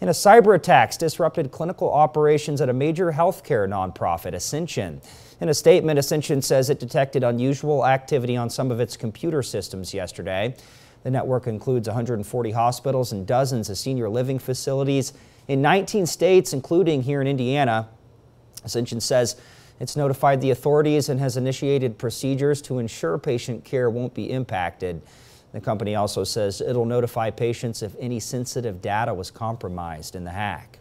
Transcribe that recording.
And a cyber attack disrupted clinical operations at a major healthcare nonprofit, Ascension. In a statement, Ascension says it detected unusual activity on some of its computer systems yesterday. The network includes 140 hospitals and dozens of senior living facilities in 19 states, including here in Indiana. Ascension says it's notified the authorities and has initiated procedures to ensure patient care won't be impacted. The company also says it'll notify patients if any sensitive data was compromised in the hack.